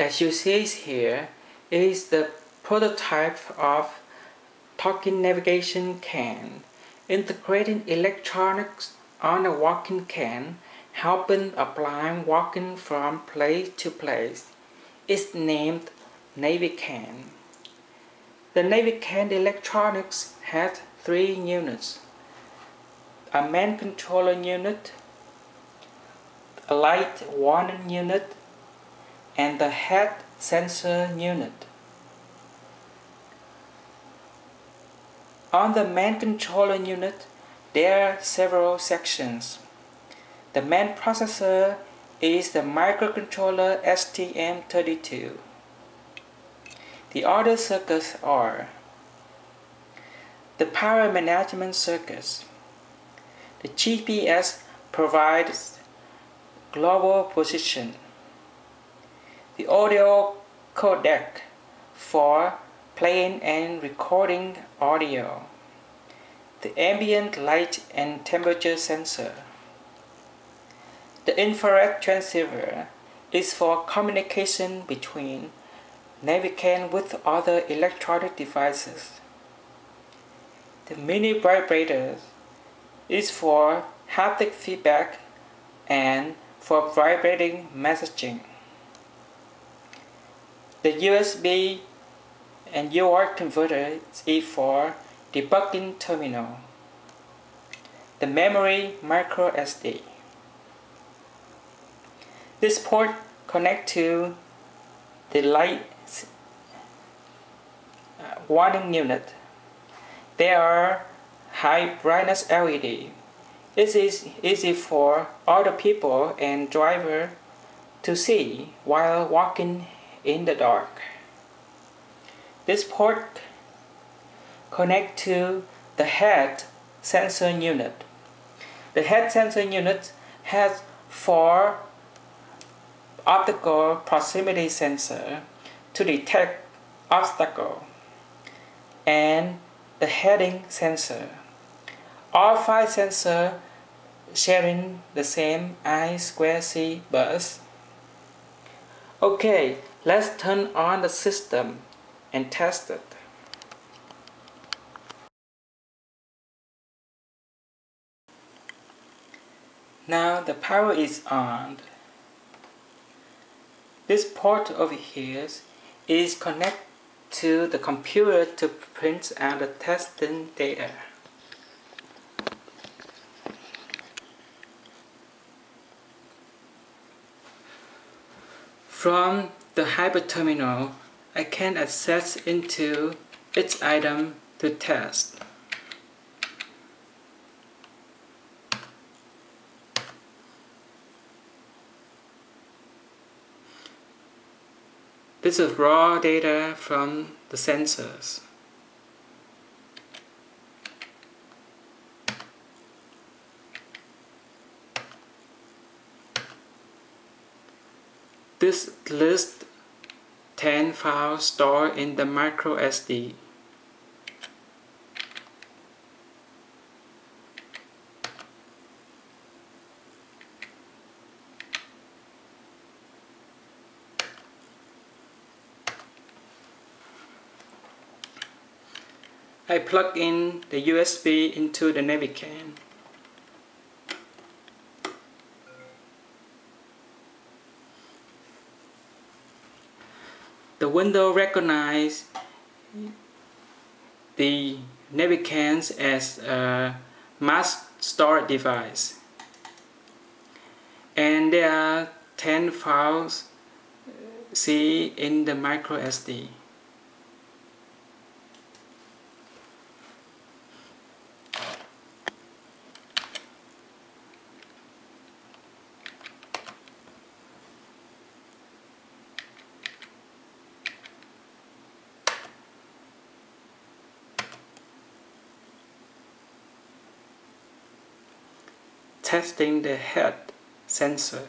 As you see here is the prototype of talking navigation can, integrating electronics on a walking can, helping a blind walking from place to place. It's named NaviCane. The NaviCane electronics has three units. A main controller unit, a light warning unit, and the head sensor unit. On the main controller unit, there are several sections. The main processor is the microcontroller STM32. The other circuits are the power management circuits. The GPS provides global position. The audio codec for playing and recording audio. The ambient light and temperature sensor. The infrared transceiver is for communication between Navicane with other electronic devices. The mini vibrator is for haptic feedback and for vibrating messaging. The USB and UART converter is for debugging terminal. The memory micro SD. This port connect to the light uh, warning unit. There are high brightness LED. It is easy for other people and driver to see while walking in the dark. This port connect to the head sensor unit. The head sensor unit has four optical proximity sensor to detect obstacle and the heading sensor. All five sensors sharing the same I square C bus. Okay, let's turn on the system and test it. Now the power is on. This port over here is connected to the computer to print out the testing data. From the hyper terminal, I can access into each item to test. This is raw data from the sensors. This list 10 files stored in the micro SD. I plug in the USB into the Navicane. The window recognizes the Navicanes as a mass storage device. And there are 10 files uh, C in the micro SD. Testing the head sensor,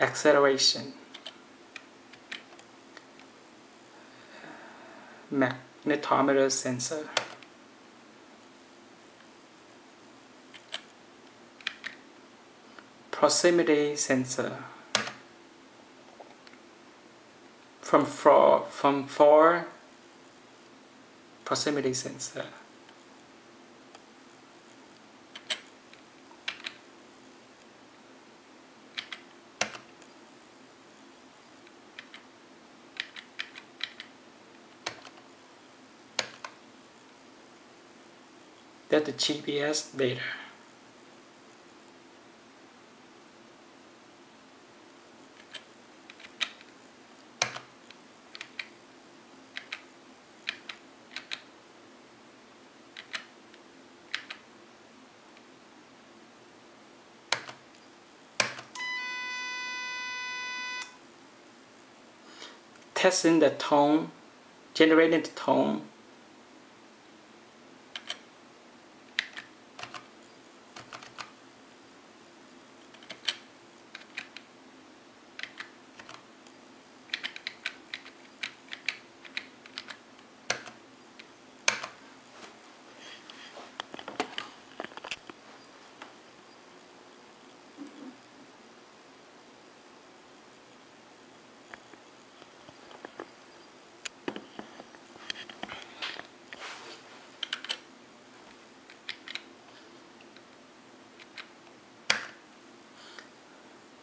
acceleration, magnetometer sensor, proximity sensor, from four from four proximity sensor. That's the GPS data. testing the tone, generating the tone.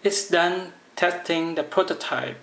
It's done testing the prototype